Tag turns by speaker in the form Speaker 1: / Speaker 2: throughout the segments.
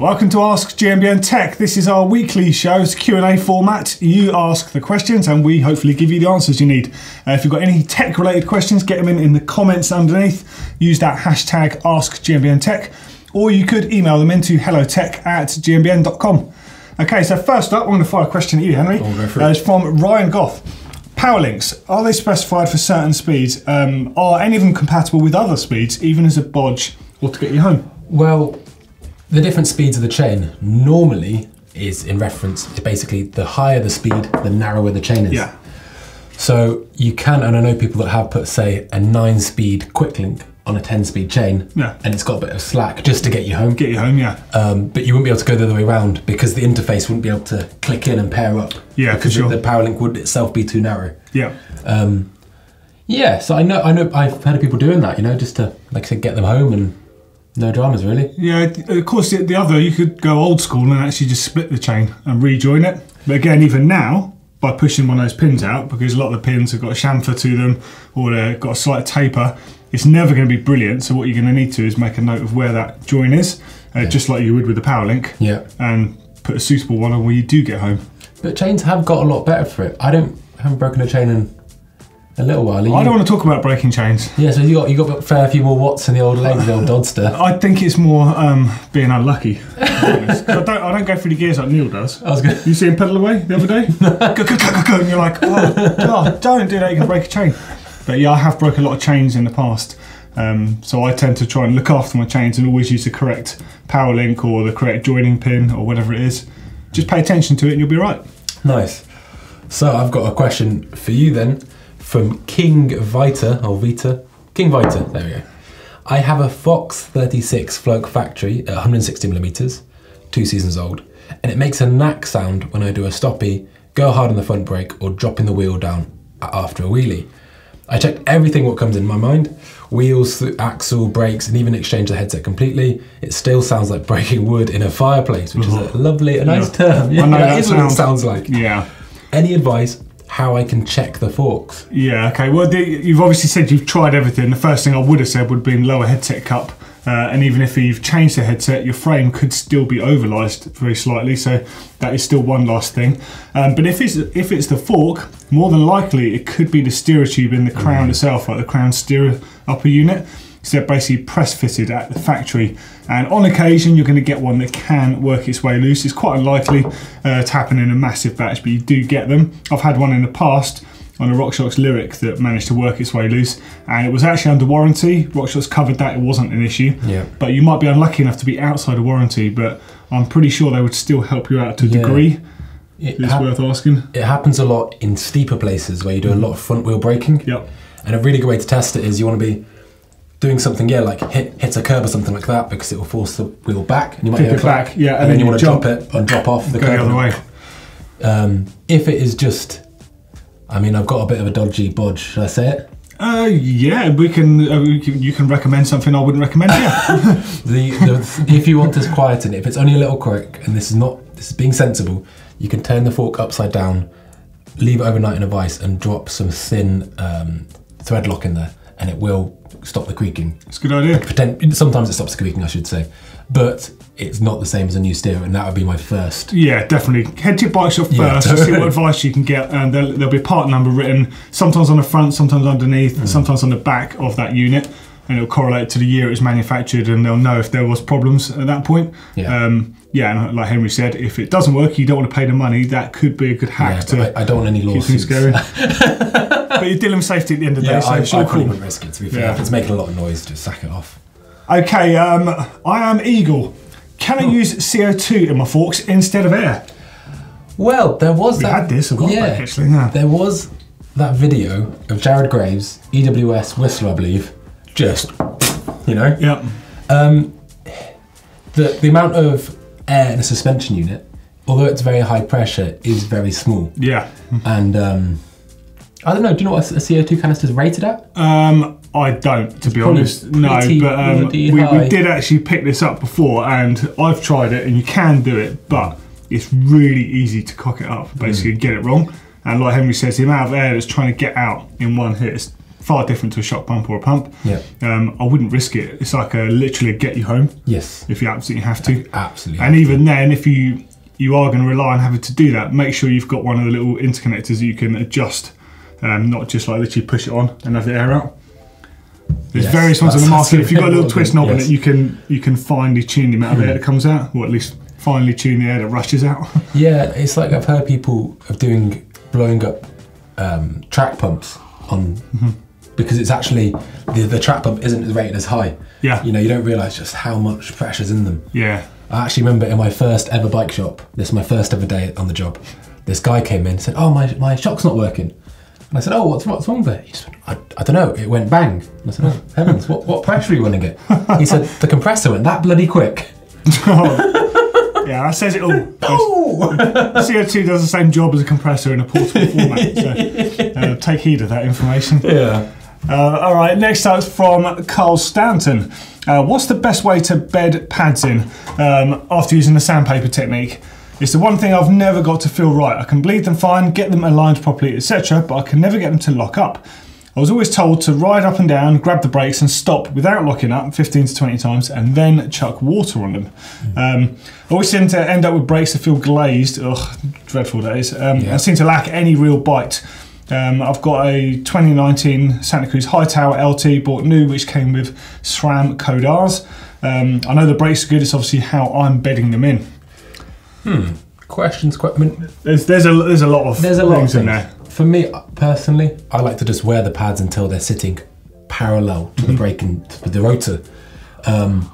Speaker 1: Welcome to Ask GMBN Tech. This is our weekly show. It's Q&A format. You ask the questions and we hopefully give you the answers you need. Uh, if you've got any tech related questions, get them in in the comments underneath. Use that hashtag Ask GMBN Tech or you could email them into hellotech at gmbn.com. Okay, so first up, I'm going to fire a question at you, Henry.
Speaker 2: Oh, go for it.
Speaker 1: Uh, it's from Ryan Goff. Power links, are they specified for certain speeds? Um, are any of them compatible with other speeds, even as a bodge or to get you home?
Speaker 2: Well, the different speeds of the chain normally is in reference to basically the higher the speed, the narrower the chain is.
Speaker 1: Yeah.
Speaker 2: So you can, and I know people that have put, say, a nine speed quick link on a 10 speed chain,
Speaker 1: Yeah.
Speaker 2: and it's got a bit of slack just to get you home.
Speaker 1: Get you home, yeah.
Speaker 2: Um, but you wouldn't be able to go the other way around because the interface wouldn't be able to click in and pair up.
Speaker 1: Yeah,
Speaker 2: because
Speaker 1: sure.
Speaker 2: the power link would itself be too narrow.
Speaker 1: Yeah.
Speaker 2: Um, yeah, so I know, I know, I've heard of people doing that, you know, just to, like I said, get them home and no dramas really.
Speaker 1: Yeah, of course, the, the other, you could go old school and actually just split the chain and rejoin it. But again, even now, by pushing one of those pins out, because a lot of the pins have got a chamfer to them or they've got a slight taper, it's never going to be brilliant. So what you're going to need to is make a note of where that join is, uh, just like you would with the power link,
Speaker 2: Yeah.
Speaker 1: and put a suitable one on when you do get home.
Speaker 2: But chains have got a lot better for it. I don't haven't broken a chain in a little while.
Speaker 1: I don't want to talk about breaking chains.
Speaker 2: Yeah, so you got you got a fair few more watts in the old legs, the old Dodster.
Speaker 1: I think it's more um, being unlucky. to be honest. 'Cause I don't, I don't go through the gears like Neil does.
Speaker 2: I was good.
Speaker 1: You see him pedal away the other day? go, go, go, go, go, and you're like, oh, God, don't do that, you can break a chain. But yeah, I have broken a lot of chains in the past. Um, so I tend to try and look after my chains and always use the correct power link or the correct joining pin or whatever it is. Just pay attention to it and you'll be right.
Speaker 2: Nice. So I've got a question for you then, from King Vita or Vita, King Vita. There we go. I have a Fox 36 Float Factory at 160 millimeters, two seasons old, and it makes a knack sound when I do a stoppie, go hard on the front brake, or dropping the wheel down after a wheelie. I checked everything what comes in my mind wheels, axle, brakes, and even exchanged the headset completely. It still sounds like breaking wood in a fireplace, which is a mm-hmm. lovely, a nice term. Yeah,
Speaker 1: I know
Speaker 2: that
Speaker 1: that
Speaker 2: is what it sounds like.
Speaker 1: Yeah.
Speaker 2: Any advice how I can check the forks?
Speaker 1: Yeah, okay. Well, the, you've obviously said you've tried everything. The first thing I would have said would have been lower headset cup. Uh, and even if you've changed the headset, your frame could still be overliced very slightly. So that is still one last thing. Um, but if it's if it's the fork, more than likely it could be the steerer tube in the crown itself, like the crown steerer upper unit. So they're basically press fitted at the factory. And on occasion, you're going to get one that can work its way loose. It's quite unlikely uh, to happen in a massive batch, but you do get them. I've had one in the past on a RockShox Lyrik that managed to work its way loose, and it was actually under warranty. RockShox covered that; it wasn't an issue.
Speaker 2: Yeah.
Speaker 1: But you might be unlucky enough to be outside of warranty, but I'm pretty sure they would still help you out to a
Speaker 2: Yeah.
Speaker 1: degree.
Speaker 2: It,
Speaker 1: It's worth asking.
Speaker 2: it happens a lot in steeper places where you do a lot of front wheel braking.
Speaker 1: Yep.
Speaker 2: And a really good way to test it is you want to be doing something, yeah, like hit hits a curb or something like that because it will force the wheel back and you might
Speaker 1: Kick it
Speaker 2: clack,
Speaker 1: back, yeah,
Speaker 2: and, then you want to drop it and drop off the
Speaker 1: Go
Speaker 2: curb.
Speaker 1: the other way.
Speaker 2: Um, if it is just, I mean, I've got a bit of a dodgy bodge. Should I say it?
Speaker 1: Uh, yeah, we can, uh, we can. You can recommend something I wouldn't recommend. Yeah.
Speaker 2: The, the if you want to quieten it, if it's only a little quick, and this is not this is being sensible, you can turn the fork upside down, leave it overnight in a vise, and drop some thin um, thread lock in there, and it will stop the creaking.
Speaker 1: it's a good idea.
Speaker 2: Pretend sometimes it stops the creaking, I should say, but it's not the same as a new steer, and that would be my first.
Speaker 1: Yeah, definitely. Head to your bike shop first and see what advice you can get. And there'll, there'll be a part number written, sometimes on the front, sometimes underneath,
Speaker 2: Mm.
Speaker 1: sometimes on the back of that unit. And it'll correlate to the year it was manufactured, and they'll know if there was problems at that point.
Speaker 2: Yeah.
Speaker 1: Um, yeah, and like Henry said, if it doesn't work, you don't want to pay the money. That could be a good hack
Speaker 2: Yeah,
Speaker 1: to
Speaker 2: I, I don't want any lawsuits.
Speaker 1: going. but you're dealing with safety at the end of the
Speaker 2: Yeah,
Speaker 1: day, so
Speaker 2: I,
Speaker 1: it's
Speaker 2: I probably
Speaker 1: cool.
Speaker 2: wouldn't risk it. To be fair,
Speaker 1: Yeah.
Speaker 2: if it's making a lot of noise, just sack it off.
Speaker 1: Okay, um, I am Eagle. Can I use CO2 in my forks instead of air?
Speaker 2: Well, there was
Speaker 1: We
Speaker 2: that.
Speaker 1: had this a while
Speaker 2: yeah,
Speaker 1: back, actually, yeah.
Speaker 2: There was that video of Jared Graves, EWS Whistler, I believe, just, you know,
Speaker 1: Yep.
Speaker 2: um, the the amount of air in a suspension unit, although it's very high pressure, is very small.
Speaker 1: Yeah.
Speaker 2: And um, I don't know. Do you know what a CO2 canister is rated at?
Speaker 1: Um, I don't, to be honest. No, but um, we, we did actually pick this up before, and I've tried it, and you can do it, but it's really easy to cock it up, basically, and get it wrong. And like Henry says, the amount of air that's trying to get out in one hit is far different to a shock pump or a pump.
Speaker 2: Yeah.
Speaker 1: Um, I wouldn't risk it. It's like a literally a get you home
Speaker 2: Yes.
Speaker 1: if you absolutely have to.
Speaker 2: Absolutely.
Speaker 1: And even then, if you you are going to rely on having to do that, make sure you've got one of the little interconnectors that you can adjust, um, not just like literally push it on and have the air out. There's
Speaker 2: Yes,
Speaker 1: various ones on the market. If you've got a little twist knob in it, you can you can finely tune the amount of air that comes out, or at least finely tune the air that rushes out.
Speaker 2: Yeah, it's like I've heard people of doing blowing up um, track pumps on because it's actually the, the track pump isn't rated as high.
Speaker 1: Yeah.
Speaker 2: You know, you don't realise just how much pressure's in them.
Speaker 1: yeah,
Speaker 2: I actually remember in my first ever bike shop, this is my first ever day on the job, this guy came in and said, Oh, my, my shock's not working. And I said, Oh, what's, what's wrong with it? He said, I, I don't know, it went bang. And I said, Oh, heavens, what, what pressure are you running it? He said, The compressor went that bloody quick.
Speaker 1: yeah, that says it all.
Speaker 2: Oh!
Speaker 1: CO2 does the same job as a compressor in a portable format. So uh, take heed of that information.
Speaker 2: Yeah.
Speaker 1: Uh, all right, next up from Carl Stanton. Uh, what's the best way to bed pads in um, after using the sandpaper technique? It's the one thing I've never got to feel right. I can bleed them fine, get them aligned properly, etc., but I can never get them to lock up. I was always told to ride up and down, grab the brakes, and stop without locking up 15 to 20 times, and then chuck water on them. Um, I always seem to end up with brakes that feel glazed. Ugh, dreadful days. Um,
Speaker 2: Yeah.
Speaker 1: I seem to lack any real bite. Um, I've got a 2019 Santa Cruz Hightower LT bought new, which came with SRAM Codars. Um, I know the brakes are good. It's obviously how I'm bedding them in.
Speaker 2: Questions, que- I mean,
Speaker 1: There's there's a there's a lot of
Speaker 2: There's a lot of
Speaker 1: things
Speaker 2: things.
Speaker 1: in there.
Speaker 2: For me personally, I like to just wear the pads until they're sitting parallel to the brake and to the rotor. Um,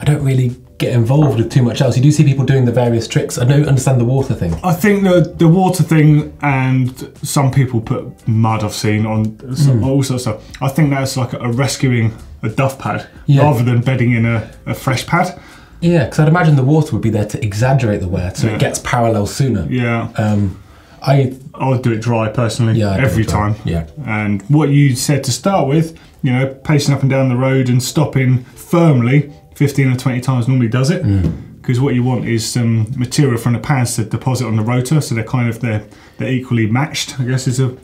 Speaker 2: I don't really get involved with too much else. You do see people doing the various tricks. I don't understand the water thing.
Speaker 1: I think the the water thing and some people put mud I've seen on some,
Speaker 2: Hmm.
Speaker 1: all sorts of stuff. I think that's like a, rescuing a duff pad
Speaker 2: Yeah.
Speaker 1: rather than bedding in a, a fresh pad.
Speaker 2: Yeah, because I'd imagine the water would be there to exaggerate the wear, so
Speaker 1: Yeah.
Speaker 2: it gets parallel sooner.
Speaker 1: Yeah,
Speaker 2: Um, I
Speaker 1: I would do it dry personally
Speaker 2: yeah
Speaker 1: every time.
Speaker 2: Yeah,
Speaker 1: And what you said to start with, you know, pacing up and down the road and stopping firmly 15 or 20 times normally does it.
Speaker 2: Mm.
Speaker 1: Because what you want is some material from the pads to deposit on the rotor, so they're kind of they're they're equally matched. I guess is a right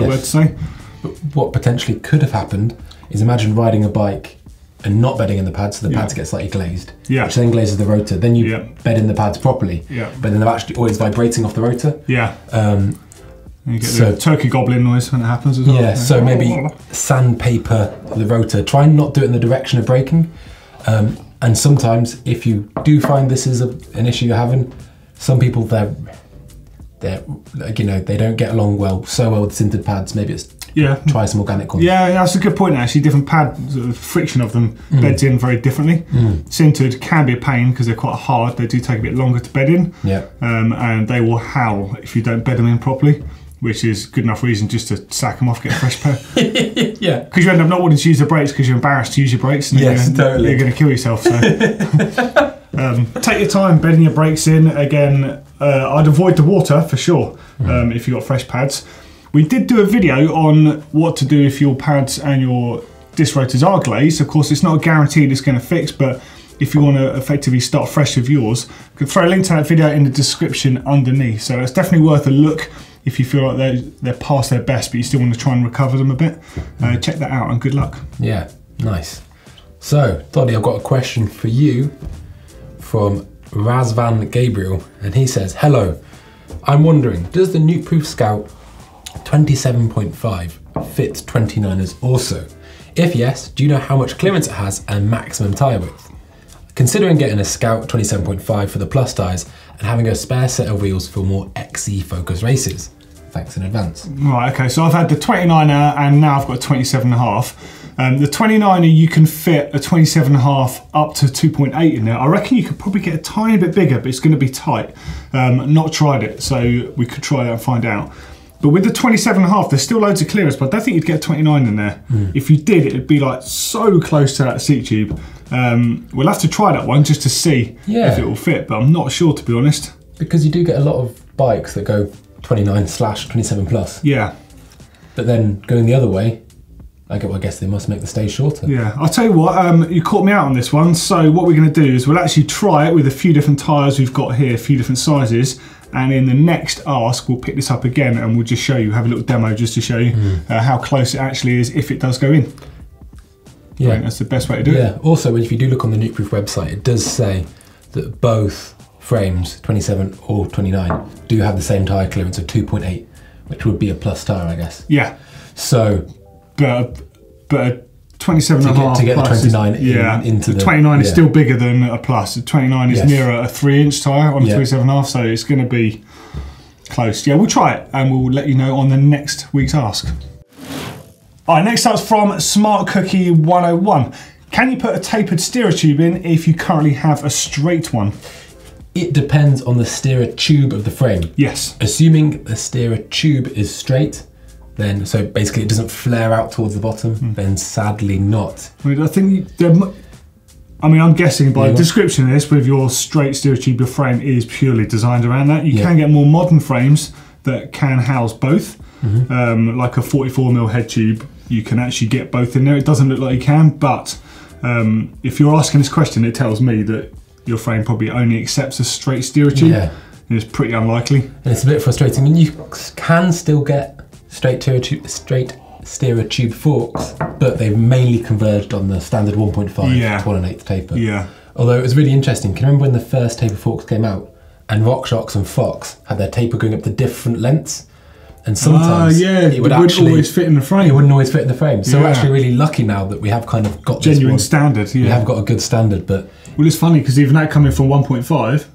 Speaker 2: Yes.
Speaker 1: word to say.
Speaker 2: but what potentially could have happened is imagine riding a bike and not bedding in the pads, so the
Speaker 1: Yeah.
Speaker 2: pads get slightly glazed,
Speaker 1: Yeah.
Speaker 2: which then glazes the rotor. Then you
Speaker 1: Yeah.
Speaker 2: bed in the pads properly,
Speaker 1: Yeah.
Speaker 2: but then they're actually always vibrating off the rotor.
Speaker 1: Yeah.
Speaker 2: Um,
Speaker 1: you get
Speaker 2: So-
Speaker 1: the turkey goblin noise when it happens as well.
Speaker 2: yeah, so maybe sandpaper the rotor. Try and not do it in the direction of braking. Um, and sometimes, if you do find this is a, an issue you're having, some people they're they're like you know they don't get along well so well with sintered pads. Maybe it's
Speaker 1: Yeah.
Speaker 2: try some organic ones.
Speaker 1: Yeah, that's a good point. Actually, different pad the friction of them
Speaker 2: Mm.
Speaker 1: beds in very differently. Sintered can be a pain because they're quite hard. They do take a bit longer to bed in.
Speaker 2: Yeah.
Speaker 1: um, and they will howl if you don't bed them in properly, which is good enough reason just to sack them off, get a fresh pair.
Speaker 2: yeah.
Speaker 1: Because you end up not wanting to use the brakes because you're embarrassed to use your brakes, and
Speaker 2: Yes,
Speaker 1: you're,
Speaker 2: totally.
Speaker 1: you're going to kill yourself. So, um, take your time bedding your brakes in. Again, uh, I'd avoid the water for sure um, if you got fresh pads. We did do a video on what to do if your pads and your disc rotors are glazed. Of course, it's not a guaranteed it's going to fix, but if you want to effectively start fresh with yours, throw a link to that video in the description underneath. So it's definitely worth a look if you feel like they're, they're past their best, but you still want to try and recover them a bit. Uh, check that out and good luck.
Speaker 2: Yeah, nice. So, Doddy, I've got a question for you from Razvan Gabriel, and he says, Hello, I'm wondering, does the Nukeproof Scout 27.5 fit 29ers also? If yes, do you know how much clearance it has and maximum tyre width? Considering getting a Scout 27.5 for the plus tyres and having a spare set of wheels for more XC focused races. Thanks in advance.
Speaker 1: Right, okay, so I've had the 29er and now I've got a 27 and a half. Um, the 29er, you can fit a 27 and a half up to 2.8 in there. I reckon you could probably get a tiny bit bigger, but it's going to be tight. Um, not tried it, so we could try it and find out. But with the 27 and a half, there's still loads of clearance, but I don't think you'd get a 29 in there. If you did, it'd be like so close to that seat tube. Um, we'll have to try that one just to see
Speaker 2: Yeah.
Speaker 1: if it will fit, but I'm not sure to be honest.
Speaker 2: Because you do get a lot of bikes that go 29 slash 27 plus.
Speaker 1: Yeah,
Speaker 2: But then going the other way, I guess they must make the stage shorter.
Speaker 1: Yeah, I'll tell you what, um, you caught me out on this one. So, what we're going to do is we'll actually try it with a few different tyres we've got here, a few different sizes, And in the next ask, we'll pick this up again and we'll just show you, have a little demo just to show you uh, how close it actually is if it does go in.
Speaker 2: Yeah.
Speaker 1: think that's the best way to do it.
Speaker 2: Yeah. Also, if you do look on the Nukeproof website, it does say that both frames, 27 or 29, do have the same tyre clearance of 2.8, which would be a plus tyre, I guess.
Speaker 1: Yeah,
Speaker 2: So
Speaker 1: but but 27
Speaker 2: To
Speaker 1: and a half
Speaker 2: to get the
Speaker 1: plus is-
Speaker 2: 29 in-
Speaker 1: yeah,
Speaker 2: into
Speaker 1: the
Speaker 2: the-
Speaker 1: 29 is
Speaker 2: yeah.
Speaker 1: still bigger than a plus. The 29 is
Speaker 2: Yes.
Speaker 1: nearer a three inch tyre on a
Speaker 2: Yeah.
Speaker 1: 27 and a half, so it's going to be close. Yeah, we'll try it and we'll let you know on the next week's ask. All right, next up's from Smart Cookie 101. Can you put a tapered steerer tube in if you currently have a straight one?
Speaker 2: It depends on the steerer tube of the frame.
Speaker 1: Yes.
Speaker 2: Assuming the steerer tube is straight, then so basically it doesn't flare out towards the bottom,
Speaker 1: Hmm.
Speaker 2: then sadly not.
Speaker 1: I mean, I think there. I mean, I'm guessing by
Speaker 2: Yeah.
Speaker 1: description of this, with your straight steerer tube, your frame is purely designed around that. You
Speaker 2: Yeah.
Speaker 1: can get more modern frames that can house both,
Speaker 2: Mm-hmm.
Speaker 1: um, like a 44mm head tube. You can actually get both in there. It doesn't look like you can, but um, if you're asking this question, it tells me that your frame probably only accepts a straight steerer tube.
Speaker 2: Yeah.
Speaker 1: And it's pretty unlikely.
Speaker 2: And it's a bit frustrating. I mean, you can still get straight steerer tube, straight steerer tube forks, but they've mainly converged on the standard 1.5
Speaker 1: Yeah.
Speaker 2: to one and eighth taper.
Speaker 1: Yeah.
Speaker 2: Although it was really interesting. Can you remember when the first taper forks came out, and RockShox and Fox had their taper going up to different lengths, and
Speaker 1: Ah,
Speaker 2: sometimes
Speaker 1: yeah.
Speaker 2: it would
Speaker 1: it would
Speaker 2: actually
Speaker 1: always fit in the frame.
Speaker 2: it wouldn't always fit in the frame. So we're actually really lucky now that we have kind of got
Speaker 1: Genuine
Speaker 2: one.
Speaker 1: standard. Yeah.
Speaker 2: We have got a good standard, but
Speaker 1: Well, it's funny because even that coming from 1.5,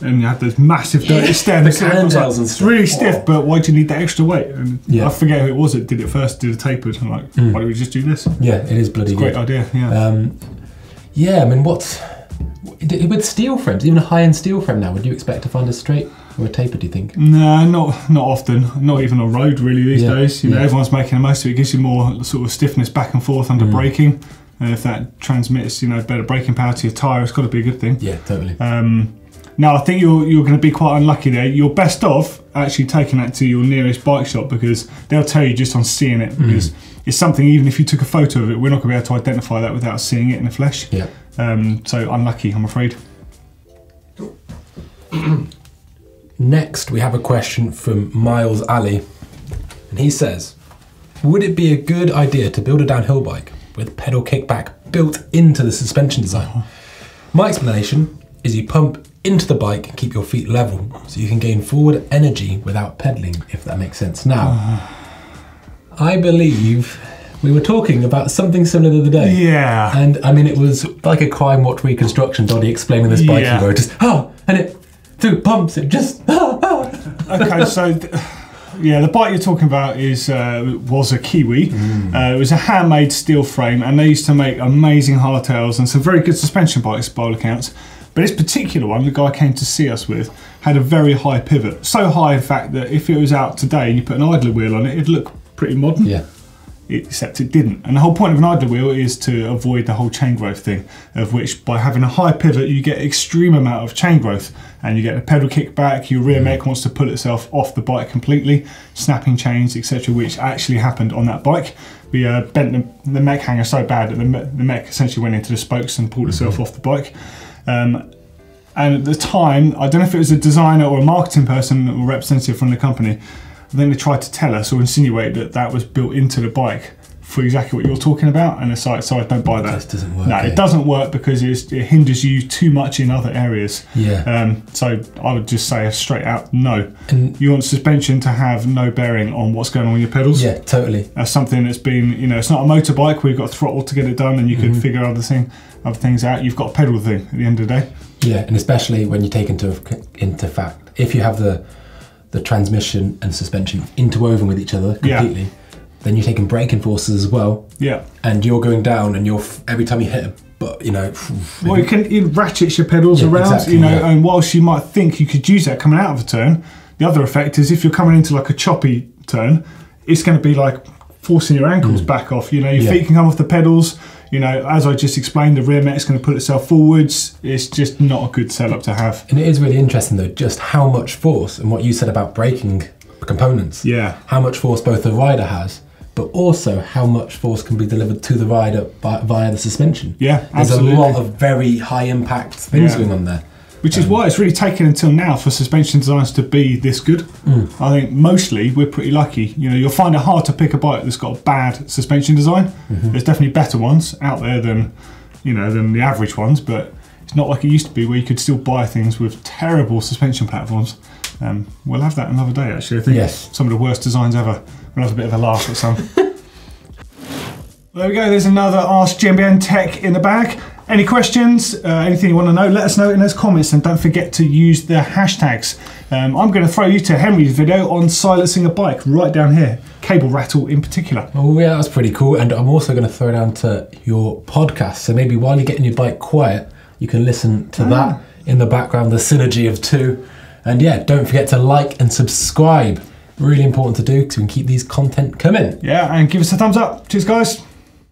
Speaker 1: and you had those massive dirty
Speaker 2: Yeah,
Speaker 1: stems.
Speaker 2: the
Speaker 1: and it
Speaker 2: and
Speaker 1: it's really stiff, but why do you need that extra weight? And
Speaker 2: Yeah.
Speaker 1: I forget who it was that did it first, did a tapered. I'm like, why don't we just do this?
Speaker 2: yeah, it is bloody
Speaker 1: Great idea, yeah.
Speaker 2: Um, yeah, I mean, what's with steel frames, even a high-end steel frame now? Would you expect to find a straight or a taper? Do you think?
Speaker 1: no, not not often. Not even on road really these
Speaker 2: Yeah,
Speaker 1: days. You know,
Speaker 2: yeah.
Speaker 1: everyone's making the most of it. It gives you more sort of stiffness back and forth
Speaker 2: Mm.
Speaker 1: under braking. And if that transmits, you know, better braking power to your tyre, it's got to be a good thing.
Speaker 2: Yeah, totally.
Speaker 1: Um, now I think you're you're going to be quite unlucky there. You're best off actually taking that to your nearest bike shop because they'll tell you just on seeing it because it's something. Even if you took a photo of it, we're not going to be able to identify that without seeing it in the flesh.
Speaker 2: yeah.
Speaker 1: Um, so unlucky, I'm afraid.
Speaker 2: Next, we have a question from Miles Alley, and he says, "Would it be a good idea to build a downhill bike with pedal kickback built into the suspension design?" Uh-huh. My explanation is you pump into the bike and keep your feet level, so you can gain forward energy without pedaling. If that makes sense. Now, uh-huh. I believe we were talking about something similar the other day.
Speaker 1: Yeah.
Speaker 2: And I mean, it was like a crime watch reconstruction. Doddy explaining this bike,
Speaker 1: Yeah.
Speaker 2: and go just oh, and it through pumps. It just oh, oh.
Speaker 1: okay, so yeah, the bike you're talking about is uh, was a Kiwi. Uh, it was a handmade steel frame, and they used to make amazing hardtails and some very good suspension bikes by all accounts. But this particular one, the guy came to see us with, had a very high pivot. So high, in fact, that if it was out today and you put an idler wheel on it, it'd look pretty modern.
Speaker 2: yeah.
Speaker 1: Except it didn't. And the whole point of an idler wheel is to avoid the whole chain growth thing, of which by having a high pivot, you get extreme amount of chain growth, and you get the pedal kick back, Your rear mech wants to pull itself off the bike completely, snapping chains, etc., which actually happened on that bike. We uh, bent the, the mech hanger so bad that the, me- the mech essentially went into the spokes and pulled itself off the bike. Um, and at the time, I don't know if it was a designer or a marketing person or representative from the company, I think they tried to tell us or insinuate that that was built into the bike for exactly what you're talking about. And it's like, so I don't buy that.
Speaker 2: Just doesn't work,
Speaker 1: No, it doesn't work because it's, it hinders you too much in other areas.
Speaker 2: Yeah.
Speaker 1: Um, so I would just say a straight out no.
Speaker 2: And-
Speaker 1: you want suspension to have no bearing on what's going on with your pedals.
Speaker 2: Yeah, totally.
Speaker 1: That's something that's been, you know, it's not a motorbike where you've got a throttle to get it done and you
Speaker 2: Mm-hmm.
Speaker 1: can figure other thing, other things out. You've got a pedal thing at the end of the day.
Speaker 2: Yeah, and especially when you take into into fact if you have the the transmission and suspension interwoven with each other
Speaker 1: Yeah.
Speaker 2: completely, then you're taking braking forces as well,
Speaker 1: Yeah.
Speaker 2: and you're going down, and you're every time you hit a but you know,
Speaker 1: Well, you can it ratchets your pedals
Speaker 2: Yeah,
Speaker 1: around,
Speaker 2: exactly,
Speaker 1: you know,
Speaker 2: yeah.
Speaker 1: and whilst you might think you could use that coming out of a turn, the other effect is if you're coming into like a choppy turn, it's going to be like forcing your ankles back off. You know, your
Speaker 2: Mm. Yeah.
Speaker 1: feet can come off the pedals. You know, as I just explained, the rear is going to put itself forwards. It's just not a good setup to have.
Speaker 2: and it is really interesting though, just how much force and what you said about braking components.
Speaker 1: Yeah.
Speaker 2: how much force both the rider has, but also how much force can be delivered to the rider by, via the suspension.
Speaker 1: Yeah,
Speaker 2: there's
Speaker 1: absolutely.
Speaker 2: a lot of very high impact things
Speaker 1: Yeah.
Speaker 2: going on there.
Speaker 1: Which is um, why it's really taken until now for suspension designs to be this good. Mm. I think mostly we're pretty lucky. You know, you'll find it hard to pick a bike that's got a bad suspension design. Mm-hmm. There's definitely better ones out there than, you know, than the average ones, but it's not like it used to be where you could still buy things with terrible suspension platforms. Um, we'll have that another day, actually. I think
Speaker 2: Yes.
Speaker 1: some of the worst designs ever. We'll have a bit of a laugh at some. There we go. There's another Ask GMBN Tech in the bag. Any questions? Uh, anything you want to know? Let us know in those comments, and don't forget to use the hashtags. Um, I'm going to throw you to Henry's video on silencing a bike right down here, cable rattle in particular.
Speaker 2: Oh yeah, that's pretty cool. And I'm also going to throw down to your podcast. So maybe while you're getting your bike quiet, you can listen to that in the background, the synergy of two. And yeah, don't forget to like and subscribe. Really important to do because we can keep these content coming.
Speaker 1: Yeah, and give us a thumbs up. Cheers, guys.